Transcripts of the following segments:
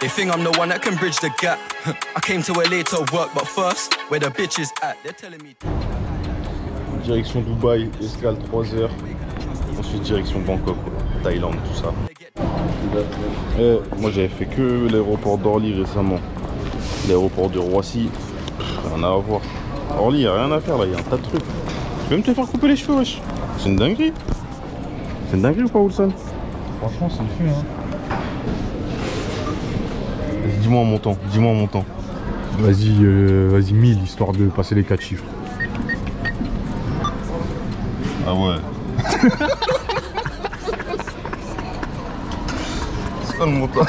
They think I'm the one that can bridge the gap. I came to LA to work, but first, where the bitches at? They're telling me. Direction Dubaï, escale 3 heures. Ensuite direction Bangkok, Thaïlande, tout ça. Eh, moi j'avais fait que l'aéroport d'Orly récemment. L'aéroport de Roissy, rien à voir. Orly, y a rien à faire là, y a un tas de trucs. Tu peux même te faire couper les cheveux, wesh. C'est une dinguerie. C'est une dinguerie ou pas, Wilson? Franchement, c'est le feu, hein. Dis-moi un montant, dis-moi un montant. Vas-y, euh, vas-y, 1000, histoire de passer les 4 chiffres. Ah ouais. c'est quoi le montant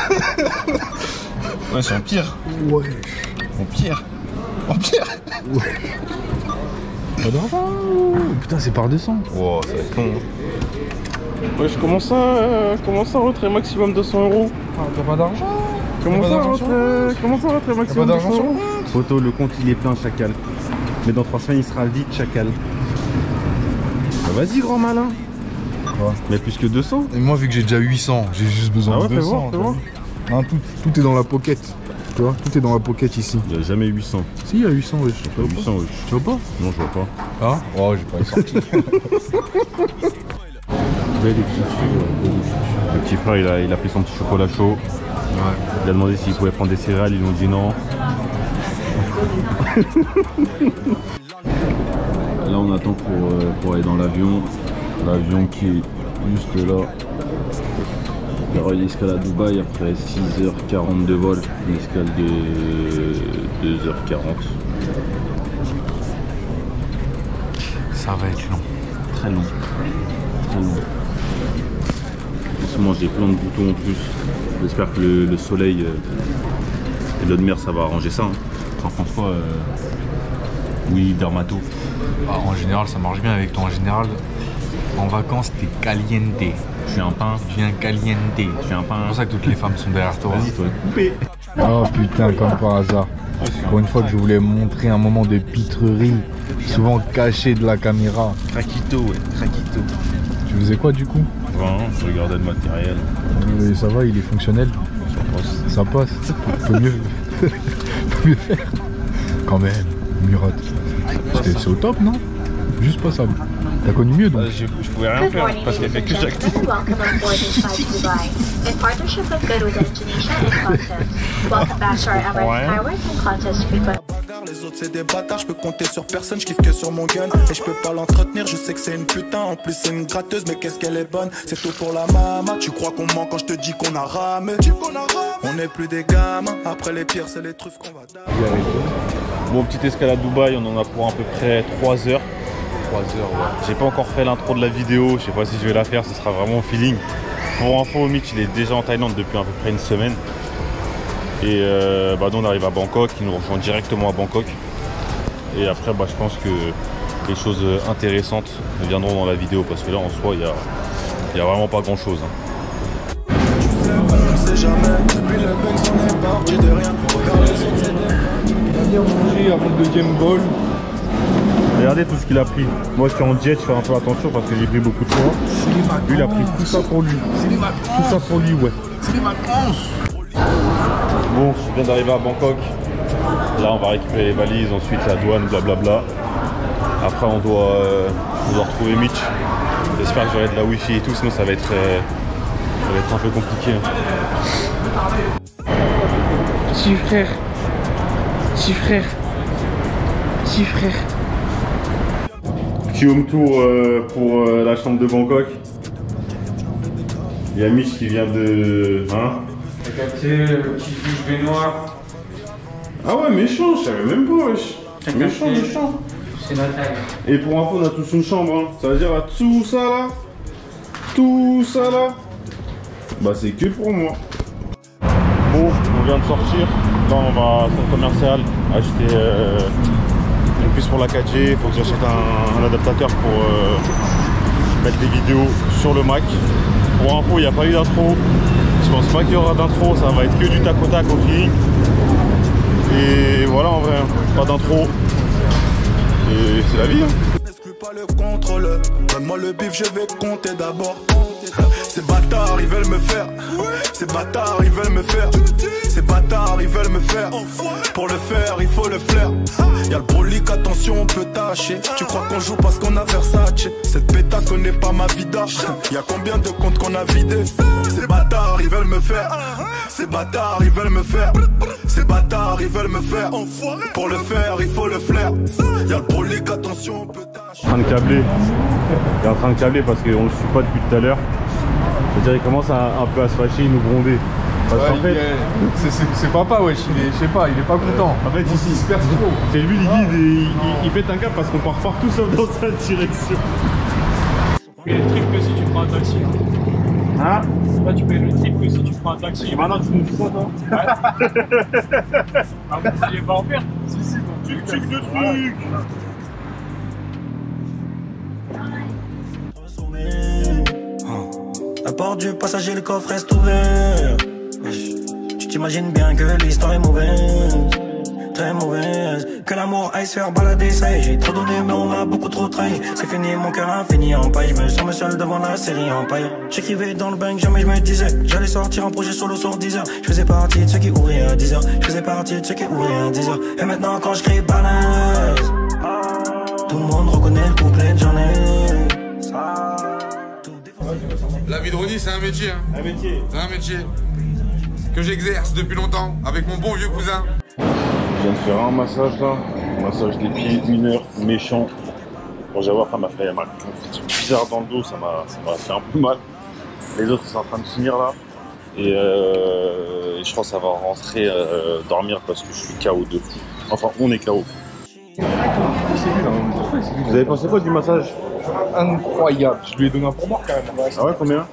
Ouais, c'est Empire. Ouais. Empire. Empire. Pas d'argent Putain, c'est par descendre. Wow, ça va être long. Ouais, je commence à, euh, comment ça, retrait maximum 200 euros Ah, t'as pas d'argent Comment pas ça, retrait, comment ça, retrait maximum pas d'argent 200 sur euros Photo, le compte il est plein, chacal. Mais dans 3 semaines, il sera vide, chacal. Bah, Vas-y, grand malin. Quoi Mais plus que 200 Et moi, vu que j'ai déjà 800, j'ai juste besoin Ah ouais, de fais 200. voir, fais tu voir. vois. Hein, tout, tout est dans la pocket. Tu vois, tout est dans la pocket ici. Il n'y a jamais 800. Si, il y a 800, wesh. Tu Pas vois pas 800, oui. Tu vois pas Non, je vois pas. Ah Oh, j'ai pas les sorties. Belle écriture, belle écriture. Le petit frère, il a, il a pris son petit chocolat chaud. Il a demandé s'il pouvait prendre des céréales, ils lui ont dit non. Là, on attend pour, euh, pour aller dans l'avion. L'avion qui est juste là. Il y aura une escale à Dubaï après 6h40 de vol. Une escale de 2h40. Ça va être long. Très long. Très long. J'ai plein de boutons en plus. J'espère que le, le soleil euh, et l'eau de mer, ça va arranger ça. Hein. Jean-François, euh, oui, dermato. Bah, en général, ça marche bien avec toi. En général, en vacances, t'es caliente. Je suis un pain. Caliente. Je suis un pain. C'est pour ça que toutes les femmes sont derrière toi. Vas-y, toi, couper. Oh putain, comme par hasard. Pour une fois que je voulais montrer un moment de pitrerie, souvent caché de la caméra. Craquito, ouais, craquito. Tu faisais quoi du coup? Regardais le matériel. Euh, Ça va, il est fonctionnel Ça passe. Peut mieux. Peut mieux faire. Quand même, Murat. C'est au top, non? Juste passable. T'as connu mieux donc je, je pouvais rien faire parce qu'il n'y a and que j'active. gentlemen. Welcome on board this flight to Dubai. In partnership with Goodwood Indonesia and Customs. Welcome back to our Emirates Ouais. Autres c'est des bâtards, je peux compter sur personne, je kiffe que sur mon gun Et je peux pas l'entretenir, je sais que c'est une putain En plus c'est une gratteuse, mais qu'est-ce qu'elle est bonne C'est tout pour la mama, tu crois qu'on ment quand je te dis qu'on a ramé? On n'est plus des gamins, après les pires c'est les truffes qu'on va dar- Bon, petite escale à Dubaï, on en a pour à peu près 3 heures. 3 heures, ouais. J'ai pas encore fait l'intro de la vidéo, je sais pas si je vais la faire, ce sera vraiment au feeling. Pour info, Mitch il est déjà en Thaïlande depuis à peu près une semaine. Et euh, bah, nous on arrive à Bangkok, il nous rejoint directement à Bangkok. Et après bah, je pense que les choses intéressantes viendront dans la vidéo parce que là en soi il y a, il y a vraiment pas grand chose. On avant le deuxième bol. Regardez tout ce qu'il a pris. Moi je suis en jet, je fais un peu attention parce que j'ai pris beaucoup de fois. Lui il a pris tout ça pour lui. Tout ça pour lui ouais. Bon, je viens d'arriver à Bangkok. Là, on va récupérer les valises, ensuite la douane, blablabla. Après, on doit, euh, on doit retrouver Mitch. J'espère que j'aurai de la wifi et tout, sinon ça va être, euh, ça va être un peu compliqué. hein. Si frère. Si frère. Si frère. Petit home tour euh, pour euh, la chambre de Bangkok. Il y a Mitch qui vient de. Hein T'as capté le petit douche baignoire ah ouais, méchant, je savais même pas, wesh. Méchant, méchant. C'est notre taille. Et pour info, on a tous une chambre. Hein. Ça veut dire à tout ça là, tout ça là, bah c'est que pour moi. Bon, on vient de sortir. Là, on va au centre commercial acheter euh, une puce pour la 4G. Il faut que j'achète un, un adaptateur pour euh, mettre des vidéos sur le Mac. Pour info, il n'y a pas eu d'intro. Je pense pas qu'il y aura d'intro. Ça va être que du tac au tac au feeling. Et voilà, en vrai, pas d'intro. Et c'est la vie. Hein. Pas le contrôle. Donne-moi le bif, je vais compter d'abord. Ces bâtards, ils veulent me faire. Ces bâtards, ils veulent me faire. Ces bâtards, ils veulent me faire. Pour le faire, il faut le flair. Y'a le brolic, attention, on peut tâcher. Tu crois qu'on joue parce qu'on a Versace? Cette pétasse connaît pas ma vida. Y'a combien de comptes qu'on a vidés? Ces bâtards, ils veulent me faire. Ces bâtards, ils veulent me faire. Ces bâtards, ils veulent me faire. Pour le faire, il faut le flair. Y'a le brolic, attention, on peut tâcher. en train de câbler. Il en train de câbler parce qu'on le suit pas depuis tout à l'heure. C'est-à-dire il commence à- un peu à se fâcher, il nous gronder. Parce qu'en fait, c'est- papa, wesh. Il est, je sais pas, il est pas content. en fait ici, Il se perce trop. c'est lui le guide et il, il- il pète un câble parce qu'on part partout sauf dans sa direction. Tu payes le triple que si tu prends un taxi. Hein Là, tu payes le triple que si tu prends un taxi. Et maintenant tu nous dis ça toi Ah, vous n'allez pas en faire Si, si, bon. Tic tic de truc La porte du passager, le coffre reste ouvert. Tu t'imagines bien que l'histoire est mauvaise, très mauvaise. Que l'amour aille se faire balader, ça y j'ai trop donné, mais on m'a beaucoup trop trahi. C'est fini, mon cœur a fini en paille. Je me sens seul devant la série en paille. J'écrivais dans le bank, jamais je me disais. J'allais sortir un projet solo sur 10 heures. Je faisais partie de ceux qui ouvraient à 10 heures. Je faisais partie de ceux qui ouvraient à 10 heures. Et maintenant, quand je crie balance, tout le monde reconnaît le couplet de j'en ai. La vie de Ronnie, c'est un métier. hein. Un métier. C'est un métier que j'exerce depuis longtemps avec mon bon vieux cousin. Je viens de faire un massage là, un massage des pieds mineurs, méchant. Bon, ma fait, elle m'a fait un truc bizarre dans le dos, ça m'a ça m'a fait un peu mal. Les autres, sont en train de finir là. Et, euh, et je pense que ça va rentrer euh, dormir parce que je suis KO de fou. Enfin, on est KO. Vous avez pensé quoi du massage Incroyable. Je lui ai donné un pourboire quand même. Ah ouais, combien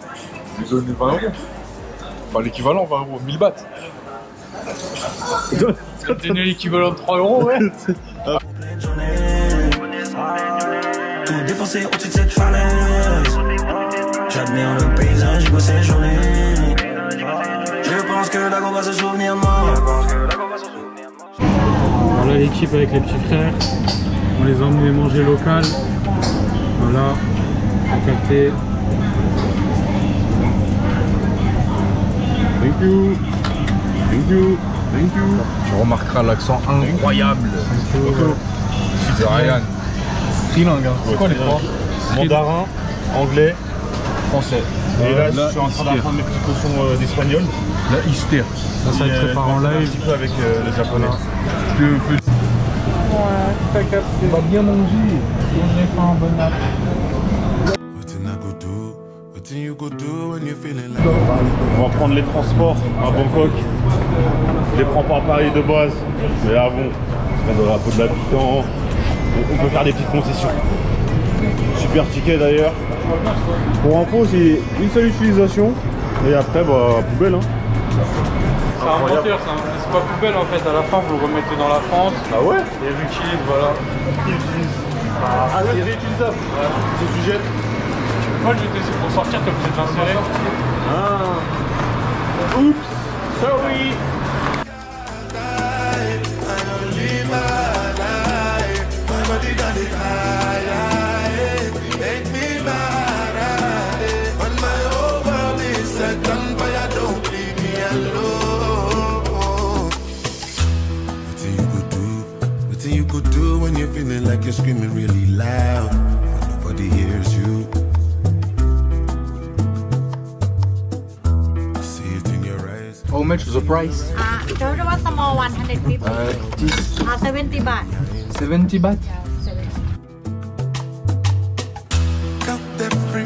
Je lui ai donné 20 euros. Enfin, l'équivalent, 20 euros. 1000 bahts. T'as donné l'équivalent de 3 euros, ouais Tout défoncé au-dessus de cette falaise. J'admire le paysage, beau ces journées. Je pense que la va se souvenir de moi. Voilà l'équipe avec les petits frères. On les a emmenés manger local. Voilà, à capter. Thank you. Thank you. Thank you. Tu remarqueras l'accent incroyable de Ryan. Trilingue, hein. C'est quoi les trois Mandarin, anglais, Français. et là, je suis en train d'apprendre mes petites potions euh, d'espagnol. La hystère. Ça, ça va être euh, préparé en vais un live. petit peu avec euh, le japonais. Bien manger. On va prendre les transports à Bangkok. Je les prends pas à Paris de base, mais là bon, on dans la peau de l'habitant. On- peut faire des petites concessions. Super ticket d'ailleurs. Pour info, c'est une seule utilisation. Et après, bah, poubelle. Hein. C'est un menteur, c'est c'est pas poubelle en fait. À la fin, vous le remettez dans la France Ah ouais et réutilisez, voilà. Ah, c'est réutilisable. C'est tu jettes. Moi, je c'est pour sortir, obligé de l'insérer. Ah. Screaming really loud, but nobody hears you. See it in your eyes. How much the price? Uh, total was small 150. Uh, this Uh, 70 baht. 70 baht. Count every.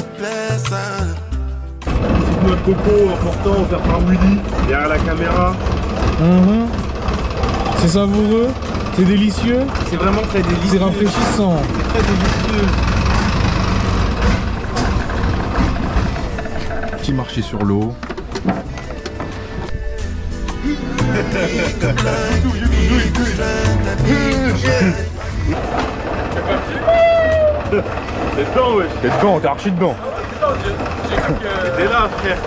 Notre coco important, on va faire un Willy derrière la caméra. Mhm. C'est savoureux, c'est délicieux, C'est vraiment très délicieux. c'est rafraîchissant. Très délicieux. Petit marché sur l'eau. T'es dedans, wesh. T'es dedans, t'es archi dedans. T'es là, frère.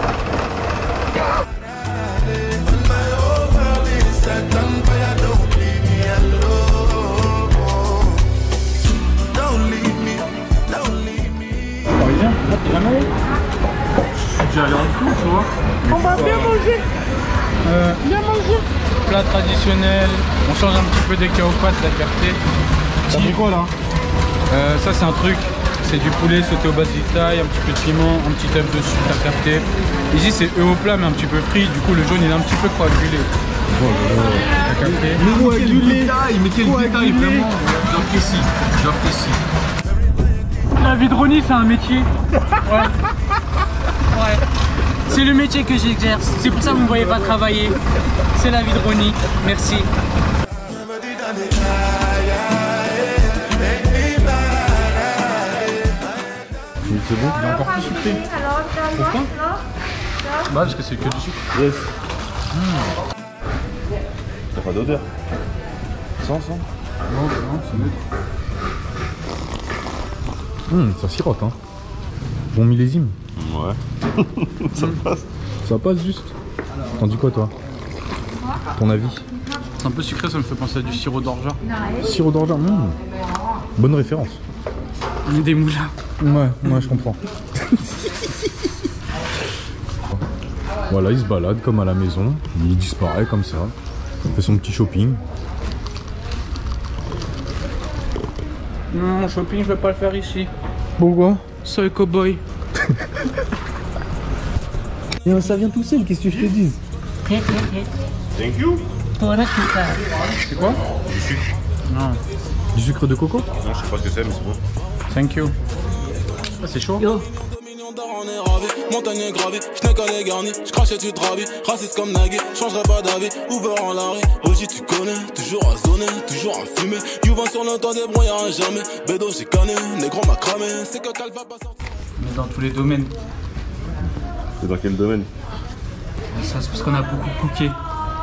déjà allé en tu vois. On va bien manger. Euh, bien manger. Plat traditionnel. On change un petit peu des caopates, la fierté. T'as pris quoi là euh, Ça, c'est un truc. C'est du poulet sauté au bas de taille, un petit peu de piment, un petit œuf dessus, t'as capté. Ici c'est œuf au plat mais un petit peu frit, du coup le jaune il est un petit peu coagulé. Coagulé Mais quel détail, mais quel détail vraiment J'apprécie, j'apprécie. La vie de Ronnie c'est un métier. Ouais. Ouais. C'est le métier que j'exerce. C'est pour ça que vous ne me voyez pas travailler. C'est la vie de Ronnie. Merci. C'est bon Il est encore plus sucré. Trouve pas Bah parce que c'est que du sucre. Yes. T'as pas d'odeur Sans, sans Non, non, c'est neutre. Hum, ça sirote, hein. Bon millésime. Ouais. ça passe. Ça passe juste. T'en dis quoi, toi? Ton avis? C'est un peu sucré, ça me fait penser à du sirop d'orgeat. Sirop d'orgeat, hum. Bonne référence. On est des moulins. Ouais, ouais, je comprends. voilà, il se balade comme à la maison. Il disparaît comme ça. Il fait son petit shopping. Mon shopping, je vais pas le faire ici. Pourquoi Soy cowboy. Ça vient tout seul, qu'est-ce que je te dis Thank you C'est quoi Du sucre. Non. Du sucre de coco Non, je sais pas ce que c'est, mais c'est bon. Thank you. Ah, c'est chaud. On est ravi, montagne est gravée, je n'ai qu'à les garnis, je tu raciste comme Nagui, changerai pas d'avis, Uber en tu connais, toujours à zoner, toujours à fumer, Youvan sur le toit des brouillards à jamais, Bédo j'ai négro m'a cramé, c'est que Calva pas sorti. On est dans tous les domaines. C'est dans quel domaine Ça, c'est parce qu'on a beaucoup cooké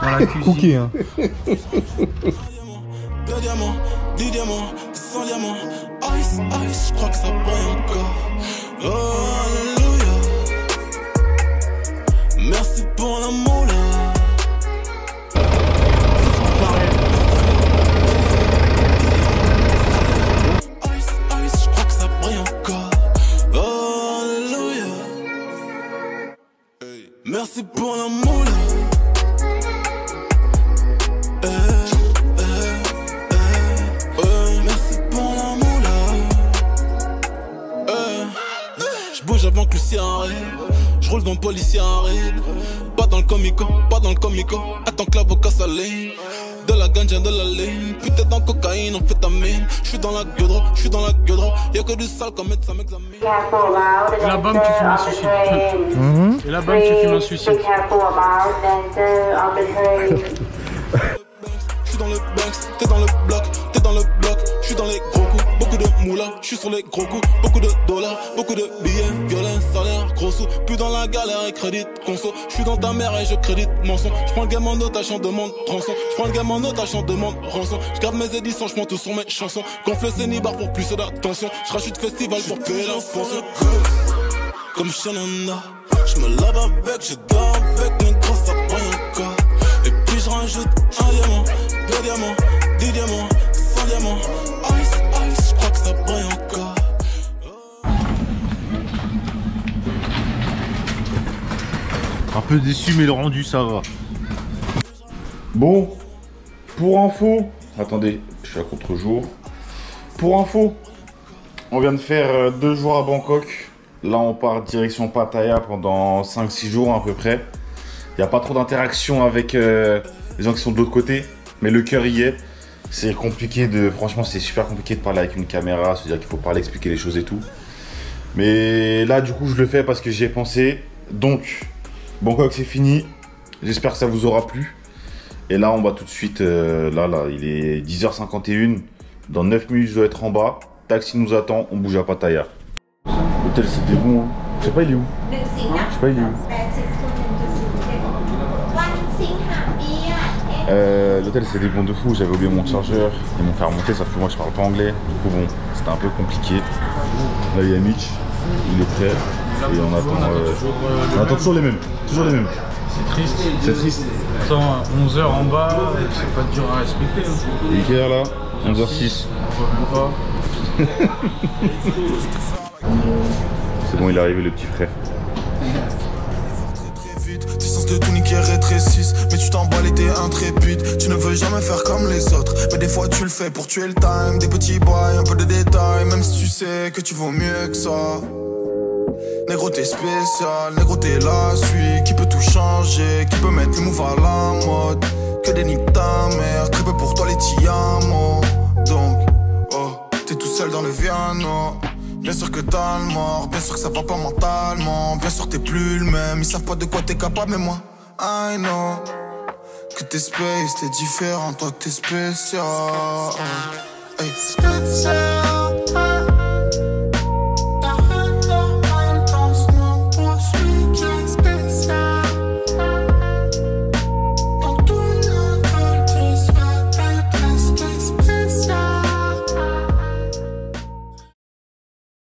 dans la cuisine. Hein. Deux diamants, dix diamants, cent diamants, ice, ice, je crois que ça brille encore. Oh, alléluia. Merci pour l'amour là. Ice, ice, je crois que ça brille encore. Oh, alléluia. Merci pour l'amour là. Je que arrive. Roule dans le policier. Pas dans le comico, pas dans le comico. Attends que l'avocat s'aligne. De la ganja, de la ligne. Putain dans cocaïne, amphétamine. Je suis dans la gueudre, je suis dans la gueudre. Y'a que du sale comme médecin m'examine. Et la bombe, tu fumes un suicide. Et la bombe, tu fumes un suicide. Je suis dans le Banks, t'es dans le bloc, t'es dans le bloc, je suis dans les moulins, je suis sur les gros coups, beaucoup de dollars, beaucoup de billets, violins, salaire, gros sous, plus dans la galère et crédit, conso, je suis dans ta mère et je crédite mon son, je prends le game en otage, en demande rançon, je prends le game en otage, en demande rançon, je garde mes éditions, je prends tout sur mes chansons, gonfle le cénibar pour plus d'attention, je rajoute festival pour payer l'inflation, comme Shanana, je me lave avec, je dors avec, mais gros ça prend encore, et puis je rajoute un diamant, deux diamants, dix diamants, cent diamants. Un peu déçu, mais le rendu, ça va. Bon, pour info, attendez, je suis à contre-jour. Pour info, on vient de faire euh, deux jours à Bangkok. Là, on part direction Pattaya pendant 5-6 jours à peu près. Il n'y a pas trop d'interaction avec euh, les gens qui sont de l'autre côté, mais le cœur y est. C'est compliqué de. Franchement, c'est super compliqué de parler avec une caméra, c'est-à-dire qu'il faut parler, expliquer les choses et tout. Mais là, du coup, je le fais parce que j'y ai pensé. Donc, Bangkok, c'est fini. J'espère que ça vous aura plu. Et là, on va tout de suite. euh, là, là, il est 10h51. Dans 9 minutes, je dois être en bas. Taxi nous attend, on bouge à Pattaya. L'hôtel, c'était bon. hein. Je sais pas, il est où? Je sais pas, il est où Euh, L'hôtel, c'était bon de fou. J'avais oublié mon chargeur. Ils m'ont fait remonter, sauf que moi, je parle pas anglais. Du coup, bon, c'était un peu compliqué. Là, il y a Mitch. Il est prêt. Et on attend. euh, on attend toujours les mêmes. Toujours les mêmes. C'est triste. C'est triste. Attends, 11h en bas, c'est pas dur à respecter. hein. Quelle heure là 11h06. On voit même pas. C'est bon, il est arrivé le petit frère. Très vite, tu sens chances de tout niquer rétrécissent. Mais tu t'emballes et t'es intrépide. Tu ne veux jamais faire comme les autres. Mais des fois tu le fais pour tuer le time. Des petits boys, un peu de détails. Même si tu sais que tu vaux mieux que ça. Négro t'es spécial, négro t'es la suite. Qui peut tout changer, qui peut mettre les moves à la mode. Que des niques ta mère, très peu pour toi les tiamos Donc, oh, t'es tout seul dans le piano Bien sûr que t'as le mort, bien sûr que ça va pas mentalement. Bien sûr t'es plus le même, ils savent pas de quoi t'es capable mais moi I know Que t'es space, t'es différent, toi t'es spécial. Hey. Spécial